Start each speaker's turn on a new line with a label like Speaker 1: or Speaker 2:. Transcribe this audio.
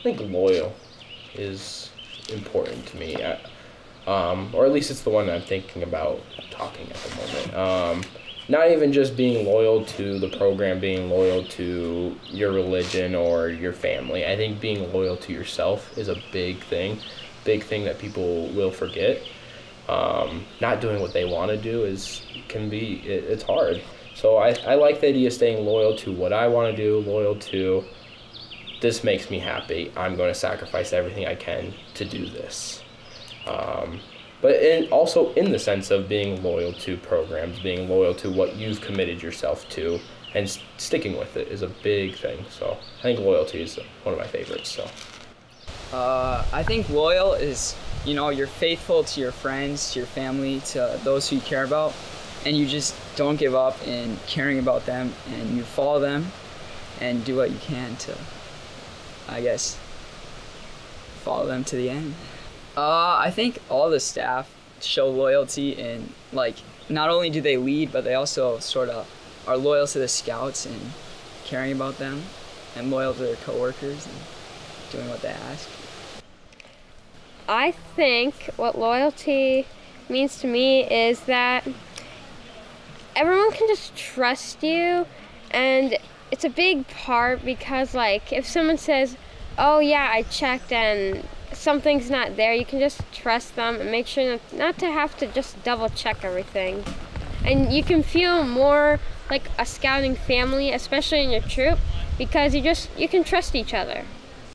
Speaker 1: I think loyal is important to me. I, um, or at least it's the one I'm thinking about talking at the moment. Um, not even just being loyal to the program, being loyal to your religion or your family. I think being loyal to yourself is a big thing, big thing that people will forget. Um, not doing what they want to do is can be it, it's hard. So I, I like the idea of staying loyal to what I want to do, loyal to this makes me happy. I'm going to sacrifice everything I can to do this. Um, but in, also in the sense of being loyal to programs, being loyal to what you've committed yourself to, and s- sticking with it is a big thing. So I think loyalty is one of my favorites. So
Speaker 2: Uh, I think loyal is, you know, you're faithful to your friends, to your family, to those who you care about, and you just don't give up in caring about them, and you follow them, and do what you can to, I guess, follow them to the end. Uh, I think all the staff show loyalty and like not only do they lead, but they also sort of are loyal to the scouts and caring about them, and loyal to their coworkers and doing what they ask.
Speaker 3: I think what loyalty means to me is that everyone can just trust you and it's a big part because like if someone says, "Oh yeah, I checked and something's not there," you can just trust them and make sure not, not to have to just double check everything. And you can feel more like a scouting family, especially in your troop, because you just you can trust each other.